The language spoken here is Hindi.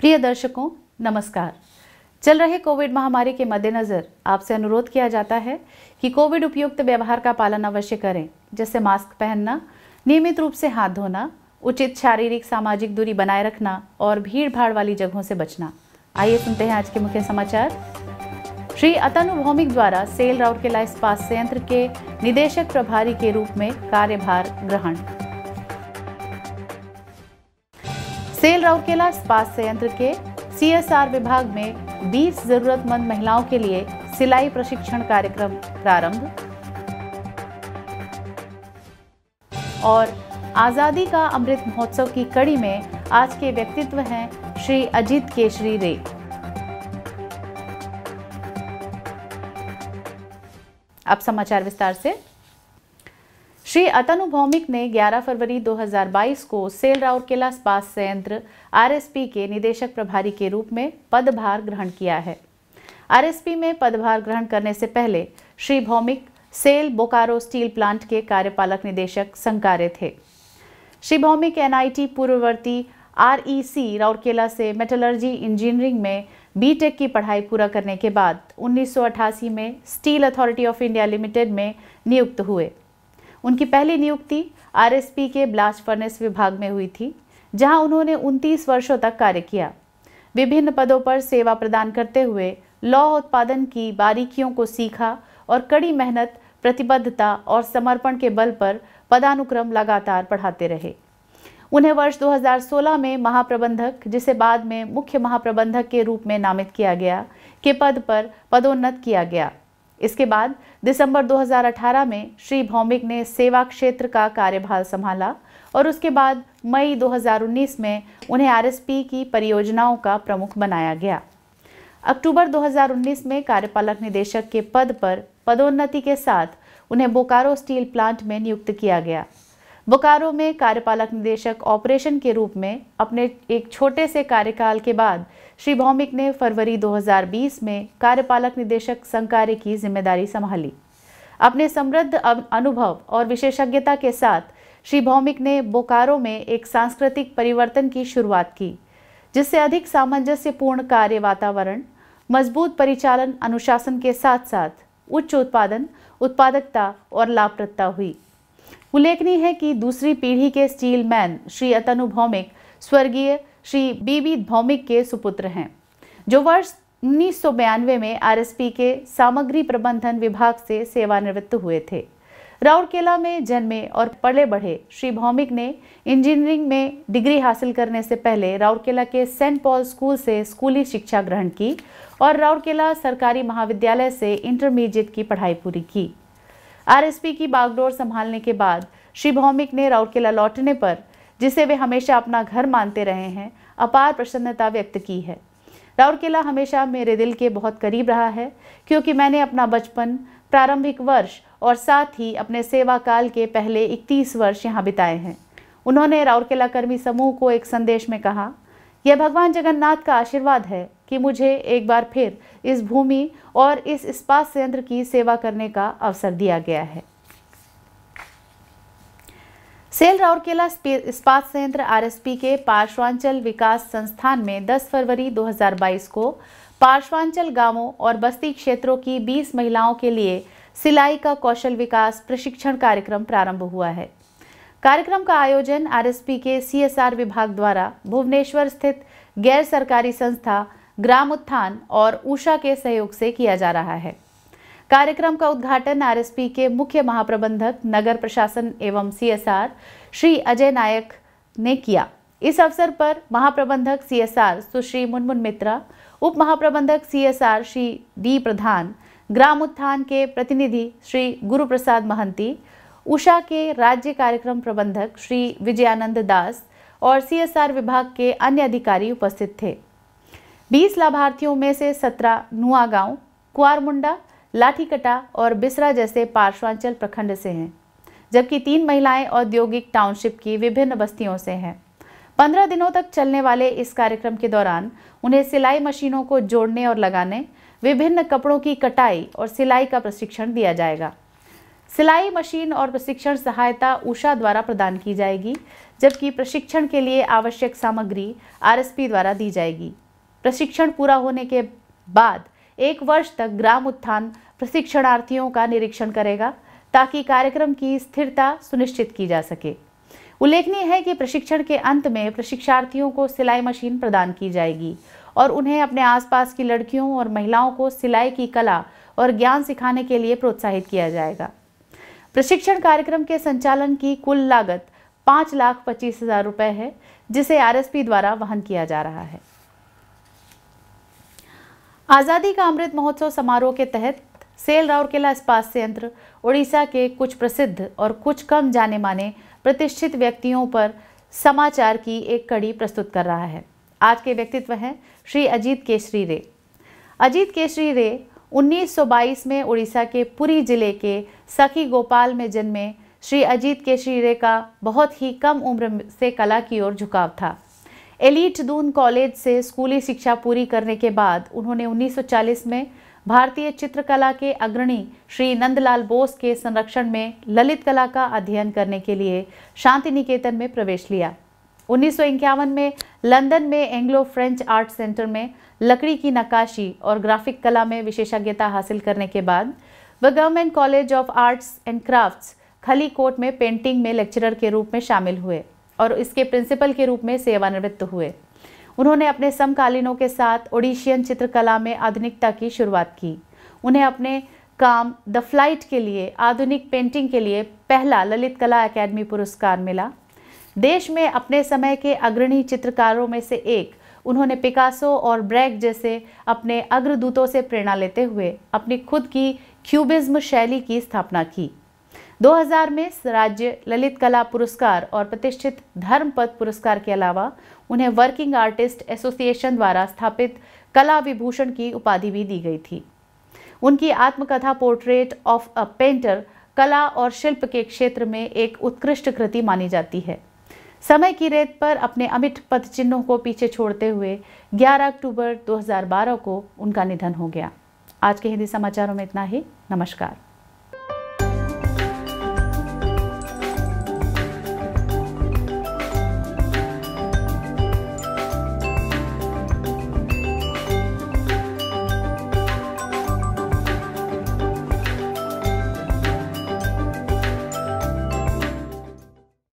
प्रिय दर्शकों, नमस्कार। चल रहे कोविड महामारी के मद्देनजर आपसे अनुरोध किया जाता है कि कोविड उपयुक्त व्यवहार का पालन अवश्य करें, जैसे मास्क पहनना, नियमित रूप से हाथ धोना, उचित शारीरिक सामाजिक दूरी बनाए रखना और भीड़ भाड़ वाली जगहों से बचना। आइए सुनते हैं आज के मुख्य समाचार। श्री अतनु भौमिक द्वारा सेल राउरकेला इस्पात संयंत्र के निदेशक प्रभारी के रूप में कार्यभार ग्रहण। सेल राउरकेला इस्पात संयंत्र के सीएसआर विभाग में 20 जरूरतमंद महिलाओं के लिए सिलाई प्रशिक्षण कार्यक्रम प्रारंभ। और आज़ादी का अमृत महोत्सव की कड़ी में आज के व्यक्तित्व हैं श्री अजीत केशरी रे। अब समाचार विस्तार से। श्री अतनु भौमिक ने 11 फरवरी 2022 को सेल राउरकेला इस्पात संयंत्र आरएसपी के निदेशक प्रभारी के रूप में पदभार ग्रहण किया है। आरएसपी में पदभार ग्रहण करने से पहले Shri Bhowmik SAIL Bokaro steel plant के कार्यपालक निदेशक संकार्य थे। श्री भौमिक एनआईटी पूर्ववर्ती आरईसी राउरकेला से मेटलर्जी इंजीनियरिंग में बीटेक की पढ़ाई पूरा करने के बाद 1988 में steel authority of India limited में नियुक्त हुए। उनकी पहली नियुक्ति आरएसपी के ब्लास्ट फर्नेस विभाग में हुई थी, जहाँ उन्होंने 29 वर्षों तक कार्य किया। विभिन्न पदों पर सेवा प्रदान करते हुए लौह उत्पादन की बारीकियों को सीखा और कड़ी मेहनत, प्रतिबद्धता और समर्पण के बल पर पदानुक्रम लगातार बढ़ाते रहे। उन्हें वर्ष 2016 में महाप्रबंधक, जिसे बाद में मुख्य महाप्रबंधक के रूप में नामित किया गया, के पद पर पदोन्नत किया गया। इसके बाद दिसंबर 2018 में श्री भौमिक ने सेवा क्षेत्र का कार्यभार संभाला और उसके बाद मई 2019 में उन्हें आरएसपी की परियोजनाओं का प्रमुख बनाया गया। अक्टूबर 2019 में कार्यपालक निदेशक के पद पर पदोन्नति के साथ उन्हें बोकारो स्टील प्लांट में नियुक्त किया गया। बोकारो में कार्यपालक निदेशक ऑपरेशन के रूप में अपने एक छोटे से कार्यकाल के बाद श्री भौमिक ने फरवरी 2020 में कार्यपालक निदेशक संकार्य की ज़िम्मेदारी संभाली। अपने समृद्ध अनुभव और विशेषज्ञता के साथ श्री भौमिक ने बोकारो में एक सांस्कृतिक परिवर्तन की शुरुआत की, जिससे अधिक सामंजस्यपूर्ण कार्य वातावरण, मज़बूत परिचालन अनुशासन के साथ साथ उच्च उत्पादन, उत्पादकता और लाभप्रदता हुई। उल्लेखनीय है कि दूसरी पीढ़ी के स्टील मैन श्री अतनु भौमिक, स्वर्गीय श्री बीबी भौमिक के सुपुत्र हैं। जो वर्ष उन्नीस में आरएसपी के सामग्री प्रबंधन विभाग से सेवानिवृत्त हुए थे। राउरकेला में जन्मे और पले बढ़े श्री भौमिक ने इंजीनियरिंग में डिग्री हासिल करने से पहले राउरकेला के सेंट पॉल स्कूल से स्कूली शिक्षा ग्रहण की और राउरकेला सरकारी महाविद्यालय से इंटरमीडिएट की पढ़ाई पूरी की। आरएसपी की बागडोर संभालने के बाद श्री भौमिक ने राउरकेला लौटने पर, जिसे वे हमेशा अपना घर मानते रहे हैं, अपार प्रसन्नता व्यक्त की है। राउरकेला हमेशा मेरे दिल के बहुत करीब रहा है, क्योंकि मैंने अपना बचपन, प्रारंभिक वर्ष और साथ ही अपने सेवा काल के पहले 31 वर्ष यहाँ बिताए हैं। उन्होंने राउरकेला कर्मी समूह को एक संदेश में कहा, यह भगवान जगन्नाथ का आशीर्वाद है कि मुझे एक बार फिर इस भूमि और इस इस्पात संयंत्र की सेवा करने का अवसर दिया गया है। सेल राउरकेला इस्पात संयंत्र आरएसपी के पार्श्वांचल विकास संस्थान में 10 फरवरी 2022 को पार्श्वांचल गाँवों और बस्ती क्षेत्रों की 20 महिलाओं के लिए सिलाई का कौशल विकास प्रशिक्षण कार्यक्रम प्रारंभ हुआ है। कार्यक्रम का आयोजन आरएसपी के सीएसआर विभाग द्वारा भुवनेश्वर स्थित गैर सरकारी संस्था ग्राम उत्थान और ऊषा के सहयोग से किया जा रहा है। कार्यक्रम का उद्घाटन आरएसपी के मुख्य महाप्रबंधक, नगर प्रशासन एवं सीएसआर श्री अजय नायक ने किया। इस अवसर पर महाप्रबंधक सीएसआर सुश्री मुनमुन मित्रा उप महाप्रबंधक सीएसआर श्री डी प्रधान ग्राम उत्थान के प्रतिनिधि श्री गुरु प्रसाद महंती उषा के राज्य कार्यक्रम प्रबंधक श्री विजयानंद दास और सीएसआर विभाग के अन्य अधिकारी उपस्थित थे। 20 लाभार्थियों में से 17 नुआ गाँव कुआरमुंडा, लाठीकटा और बिसरा जैसे पार्श्वांचल प्रखंड से हैं, जबकि तीन महिलाएँ औद्योगिक टाउनशिप की विभिन्न बस्तियों से हैं। पंद्रह दिनों तक चलने वाले इस कार्यक्रम के दौरान उन्हें सिलाई मशीनों को जोड़ने और लगाने, विभिन्न कपड़ों की कटाई और सिलाई का प्रशिक्षण दिया जाएगा। सिलाई मशीन और प्रशिक्षण सहायता उषा द्वारा प्रदान की जाएगी, जबकि प्रशिक्षण के लिए आवश्यक सामग्री आरएसपी द्वारा दी जाएगी। प्रशिक्षण पूरा होने के बाद एक वर्ष तक ग्राम उत्थान प्रशिक्षणार्थियों का निरीक्षण करेगा ताकि कार्यक्रम की स्थिरता सुनिश्चित की जा सके। उल्लेखनीय है कि प्रशिक्षण के अंत में प्रशिक्षार्थियों को सिलाई मशीन प्रदान की जाएगी और उन्हें अपने आसपास की लड़कियों और महिलाओं को सिलाई की कला और ज्ञान सिखाने के लिए प्रोत्साहित किया जाएगा। प्रशिक्षण कार्यक्रम के संचालन की कुल लागत पाँच लाख पच्चीस हज़ार रुपये है, जिसे आरएसपी द्वारा वहन किया जा रहा है। आज़ादी का अमृत महोत्सव समारोह के तहत सेल राउरकेला इस्पात संयंत्र उड़ीसा के कुछ प्रसिद्ध और कुछ कम जाने माने प्रतिष्ठित व्यक्तियों पर समाचार की एक कड़ी प्रस्तुत कर रहा है। आज के व्यक्तित्व हैं श्री अजीत केसरी रे। अजीत केसरी रे 1922 में उड़ीसा के पुरी ज़िले के सखी गोपाल में जन्मे श्री अजीत केसरी रे का बहुत ही कम उम्र से कला की ओर झुकाव था। एलिट दून कॉलेज से स्कूली शिक्षा पूरी करने के बाद उन्होंने 1940 में भारतीय चित्रकला के अग्रणी श्री नंदलाल बोस के संरक्षण में ललित कला का अध्ययन करने के लिए शांति निकेतन में प्रवेश लिया। उन्नीस सौ इक्यावन में लंदन में एंग्लो फ्रेंच आर्ट सेंटर में लकड़ी की नक्काशी और ग्राफिक कला में विशेषज्ञता हासिल करने के बाद वह government college of arts and crafts Khallikot में पेंटिंग में लेक्चरर के रूप में शामिल हुए। और इसके प्रिंसिपल के रूप में सेवानिवृत्त हुए। उन्होंने अपने समकालीनों के साथ ओडिशियन चित्रकला में आधुनिकता की शुरुआत की। उन्हें अपने काम द फ़्लाइट के लिए, आधुनिक पेंटिंग के लिए पहला ललित कला अकेडमी पुरस्कार मिला। देश में अपने समय के अग्रणी चित्रकारों में से एक, उन्होंने पिकासो और ब्रैक जैसे अपने अग्रदूतों से प्रेरणा लेते हुए अपनी खुद की क्यूबिज्म शैली की स्थापना की। 2000 में राज्य ललित कला पुरस्कार और प्रतिष्ठित धर्मपद पुरस्कार के अलावा उन्हें वर्किंग आर्टिस्ट एसोसिएशन द्वारा स्थापित कला विभूषण की उपाधि भी दी गई थी। उनकी आत्मकथा पोर्ट्रेट ऑफ़ अ पेंटर कला और शिल्प के क्षेत्र में एक उत्कृष्ट कृति मानी जाती है। समय की रेत पर अपने अमिट पद चिन्हों को पीछे छोड़ते हुए 11 अक्टूबर 2012 को उनका निधन हो गया। आज के हिंदी समाचारों में इतना ही। नमस्कार।